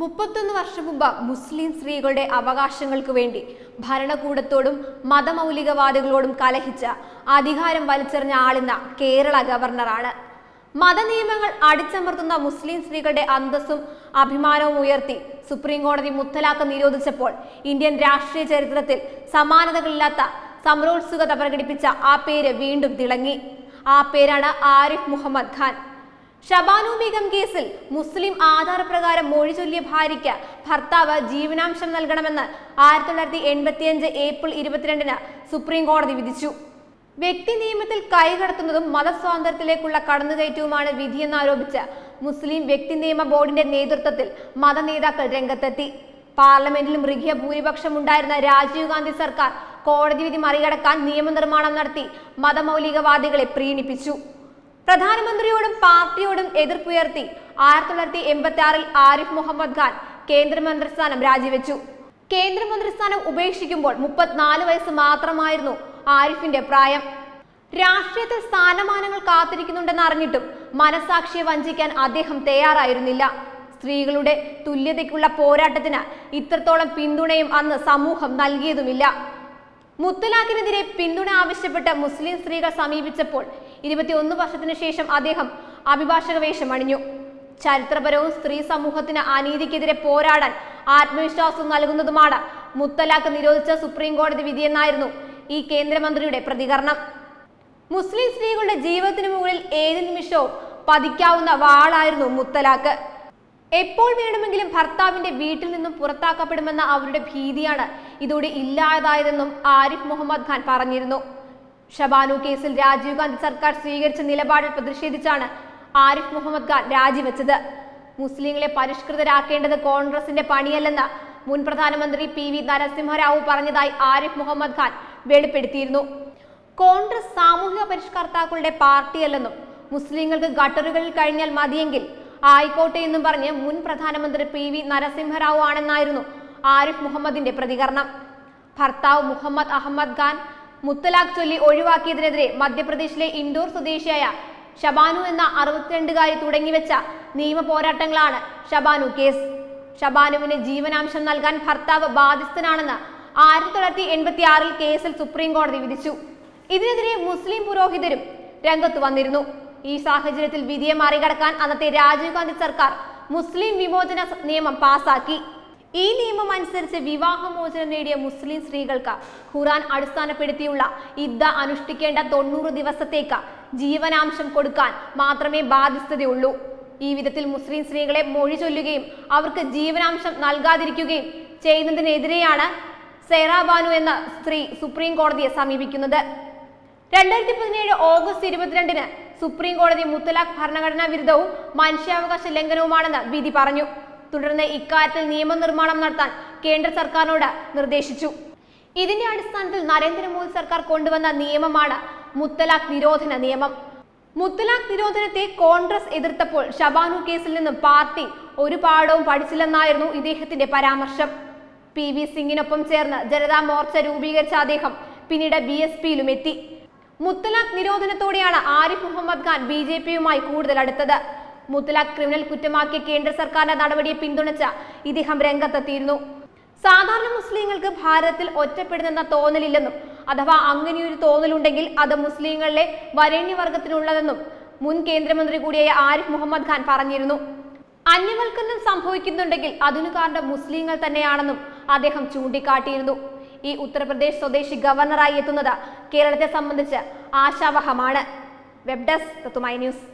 മുപ്പത്തൊന്ന് വർഷം മുമ്പ് മുസ്ലിം സ്ത്രീകളുടെ അവകാശങ്ങൾക്ക് വേണ്ടി ഭരണകൂടത്തോടും മതമൗലികവാദികളോടും കലഹിച്ച അധികാരം വലിച്ചെറിഞ്ഞ ആളിന്ന കേരള ഗവർണറാണ്. മതനിയമങ്ങൾ അടിച്ചമർത്തുന്ന മുസ്ലിം സ്ത്രീകളുടെ അന്തസ്സും അഭിമാനവും ഉയർത്തി സുപ്രീം കോടതി മുത്തലാഖ് നിരോധിച്ചപ്പോൾ ഇന്ത്യൻ രാഷ്ട്രീയ ചരിത്രത്തിൽ സമാനതകളില്ലാത്ത സമരോത്സുകത പ്രകടിപ്പിച്ച ആ പേര് വീണ്ടും തിളങ്ങി. ആ പേരാണ് ആരിഫ് മുഹമ്മദ് ഖാൻ. ഷബാനു ബീഗം കേസിൽ മുസ്ലിം ആധാരപ്രകാരം മൊഴി ചൊല്ലിയ ഭാര്യയ്ക്ക് ഭർത്താവ് ജീവനാംശം നൽകണമെന്ന് ആയിരത്തി തൊള്ളായിരത്തി എൺപത്തിയഞ്ച് ഏപ്രിൽ ഇരുപത്തിരണ്ടിന് സുപ്രീം കോടതി വിധിച്ചു. വ്യക്തി നിയമത്തിൽ കൈകടത്തുന്നതും മതസ്വാതന്ത്ര്യത്തിലേക്കുള്ള കടന്നുകയറ്റവുമാണ് വിധിയെന്നാരോപിച്ച് മുസ്ലിം വ്യക്തി നിയമ ബോർഡിന്റെ നേതൃത്വത്തിൽ മതനേതാക്കൾ രംഗത്തെത്തി. പാർലമെന്റിലും മൃഗീയ ഭൂരിപക്ഷം ഉണ്ടായിരുന്ന രാജീവ് ഗാന്ധി സർക്കാർ കോടതി വിധി മറികടക്കാൻ നിയമനിർമ്മാണം നടത്തി മതമൗലികവാദികളെ പ്രീണിപ്പിച്ചു. പ്രധാനമന്ത്രിയോടും പാർട്ടിയോടും എതിർപ്പുയർത്തി ആയിരത്തി തൊള്ളായിരത്തി എൺപത്തി ആറിൽ ആരിഫ് മുഹമ്മദ് ഖാൻ കേന്ദ്രമന്ത്രിസ്ഥാനം രാജിവെച്ചു. കേന്ദ്രമന്ത്രിസ്ഥാനം ഉപേക്ഷിക്കുമ്പോൾ മുപ്പത്തിനാല് വയസ്സ് മാത്രമായിരുന്നു ആരിഫിന്റെ പ്രായം. രാഷ്ട്രീയത്തിൽ സ്ഥാനമാനങ്ങൾ കാത്തിരിക്കുന്നുണ്ടെന്ന് അറിഞ്ഞിട്ടും മനസാക്ഷിയെ വഞ്ചിക്കാൻ അദ്ദേഹം തയ്യാറായിരുന്നില്ല. സ്ത്രീകളുടെ തുല്യതയ്ക്കുള്ള പോരാട്ടത്തിന് ഇത്രത്തോളം പിന്തുണയും അന്ന് സമൂഹം നൽകിയതുമില്ല. മുത്തലാഖിനെതിരെ പിന്തുണ ആവശ്യപ്പെട്ട് മുസ്ലിം സ്ത്രീകൾ സമീപിച്ചപ്പോൾ ഇരുപത്തിയൊന്ന് വർഷത്തിനു ശേഷം അദ്ദേഹം അഭിഭാഷക വേഷം അണിഞ്ഞു. ചരിത്രപരവും സ്ത്രീ സമൂഹത്തിന് അനീതിക്കെതിരെ പോരാടാൻ ആത്മവിശ്വാസം നൽകുന്നതുമാണ് മുത്തലാഖ് നിരോധിച്ച സുപ്രീം കോടതി വിധിയെന്നായിരുന്നു ഈ കേന്ദ്രമന്ത്രിയുടെ പ്രതികരണം. മുസ്ലിം സ്ത്രീകളുടെ ജീവിതത്തിന് മുകളിൽ ഏത് നിമിഷവും പതിക്കാവുന്ന വാളായിരുന്നു മുത്തലാഖ്. എപ്പോൾ വേണമെങ്കിലും ഭർത്താവിന്റെ വീട്ടിൽ നിന്നും പുറത്താക്കപ്പെടുമെന്ന അവരുടെ ഭീതിയാണ് ഇതോടെ ഇല്ലാതായതെന്നും ആരിഫ് മുഹമ്മദ് ഖാൻ പറഞ്ഞിരുന്നു. ഷബാനു കേസിൽ രാജീവ് ഗാന്ധി സർക്കാർ സ്വീകരിച്ച നിലപാടിൽ പ്രതിഷേധിച്ചാണ് ആരിഫ് മുഹമ്മദ് ഖാൻ രാജിവെച്ചത്. മുസ്ലിങ്ങളെ പരിഷ്കൃതരാക്കേണ്ടത് കോൺഗ്രസിന്റെ പണിയല്ലെന്ന് മുൻ പ്രധാനമന്ത്രി പി വി നരസിംഹറാവു പറഞ്ഞതായി ആരിഫ് മുഹമ്മദ് ഖാൻ വെളിപ്പെടുത്തിയിരുന്നു. കോൺഗ്രസ് സാമൂഹിക പരിഷ്കർത്താക്കളുടെ പാർട്ടിയല്ലെന്നും മുസ്ലിങ്ങൾക്ക് ഗട്ടറുകളിൽ കഴിഞ്ഞാൽ മതിയെങ്കിൽ ആയിക്കോട്ടെ എന്നും പറഞ്ഞ് മുൻ പ്രധാനമന്ത്രി പി വി നരസിംഹറാവു ആണെന്നായിരുന്നു ആരിഫ് മുഹമ്മദിന്റെ പ്രതികരണം. ഭർത്താവ് മുഹമ്മദ് അഹമ്മദ് ഖാൻ മുത്തലാഖ് ചൊല്ലി ഒഴിവാക്കിയതിനെതിരെ മധ്യപ്രദേശിലെ ഇൻഡോർ സ്വദേശിയായ ഷബാനു എന്ന അറുപത്തിരണ്ടുകാരി തുടങ്ങിവെച്ച നിയമ പോരാട്ടങ്ങളാണ് ഷബാനു കേസ്. ഷബാനുവിന് ജീവനാംശം നൽകാൻ ഭർത്താവ് ബാധ്യസ്ഥനാണെന്ന് ആയിരത്തി തൊള്ളായിരത്തി എൺപത്തി ആറിൽ കേസിൽ സുപ്രീം കോടതി വിധിച്ചു. ഇതിനെതിരെ മുസ്ലിം പുരോഹിതരും രംഗത്ത് വന്നിരുന്നു. ഈ സാഹചര്യത്തിൽ വിധിയെ മറികടക്കാൻ അന്നത്തെ രാജീവ് ഗാന്ധി സർക്കാർ മുസ്ലിം വിമോചന നിയമം പാസാക്കി. ഈ നിയമം അനുസരിച്ച് വിവാഹമോചനം നേടിയ മുസ്ലിം സ്ത്രീകൾക്ക് ഖുറാൻ അടിസ്ഥാനപ്പെടുത്തിയുള്ള ഇദ്ദ അനുഷ്ഠിക്കേണ്ട തൊണ്ണൂറ് ദിവസത്തേക്ക് ജീവനാംശം കൊടുക്കാൻ മാത്രമേ ബാധ്യസ്ഥതയുള്ളൂ. ഈ വിധത്തിൽ മുസ്ലിം സ്ത്രീകളെ മൊഴി ചൊല്ലുകയും അവർക്ക് ജീവനാംശം നൽകാതിരിക്കുകയും ചെയ്യുന്നതിനെതിരെയാണ് സെറാബാനു എന്ന സ്ത്രീ സുപ്രീം കോടതിയെ സമീപിക്കുന്നത്. രണ്ടായിരത്തി പതിനേഴ് ഓഗസ്റ്റ് ഇരുപത്തിരണ്ടിന് സുപ്രീം കോടതി മുത്തലാഖ് ഭരണഘടനാ വിരുദ്ധവും മനുഷ്യാവകാശ ലംഘനവുമാണെന്ന് വിധി പറഞ്ഞു. തുടർന്ന് ഇക്കാര്യത്തിൽ നിയമനിർമ്മാണം നടത്താൻ കേന്ദ്ര സർക്കാരിനോട് നിർദ്ദേശിച്ചു. ഇതിന്റെ അടിസ്ഥാനത്തിൽ നരേന്ദ്രമോദി സർക്കാർ കൊണ്ടുവന്ന നിയമമാണ് മുത്തലാഖ് നിരോധന നിയമം. മുത്തലാഖ് നിരോധനത്തെ കോൺഗ്രസ് എതിർത്തപ്പോൾ ഷബാനു കേസിൽ നിന്നും പാർട്ടി ഒരു പാഠവും പഠിച്ചില്ലെന്നായിരുന്നു ഇദ്ദേഹത്തിന്റെ പരാമർശം. പി വി സിംഗിനൊപ്പം ചേർന്ന് ജനതാ മോർച്ച രൂപീകരിച്ച അദ്ദേഹം പിന്നീട് ബി എസ് പിയിലും എത്തി. മുത്തലാഖ് നിരോധനത്തോടെയാണ് ആരിഫ് മുഹമ്മദ് ഖാൻ ബി ജെ പിയുമായി കൂടുതൽ അടുത്തത്. മുത്തലാഖ് ക്രിമിനൽ കുറ്റമാക്കിയ കേന്ദ്ര സർക്കാരിന്റെ നടപടിയെ പിന്തുണച്ച ഇദ്ദേഹം രംഗത്തെത്തിയിരുന്നു. സാധാരണ മുസ്ലിങ്ങൾക്ക് ഭാരതത്തിൽ ഒറ്റപ്പെടുന്നെന്ന തോന്നലില്ലെന്നും അഥവാ അങ്ങനെയൊരു തോന്നലുണ്ടെങ്കിൽ അത് മുസ്ലിങ്ങളിലെ വരേണ്യവർഗത്തിനുള്ളതെന്നും മുൻ കേന്ദ്രമന്ത്രി കൂടിയായ ആരിഫ് മുഹമ്മദ് ഖാൻ പറഞ്ഞിരുന്നു. അന്യവൽക്കരണം സംഭവിക്കുന്നുണ്ടെങ്കിൽ അതിനു കാരണം മുസ്ലിങ്ങൾ തന്നെയാണെന്നും അദ്ദേഹം ചൂണ്ടിക്കാട്ടിയിരുന്നു. ഈ ഉത്തർപ്രദേശ് സ്വദേശി ഗവർണറായി എത്തുന്നത് കേരളത്തെ സംബന്ധിച്ച് ആശാവഹമാണ്. Web desk news.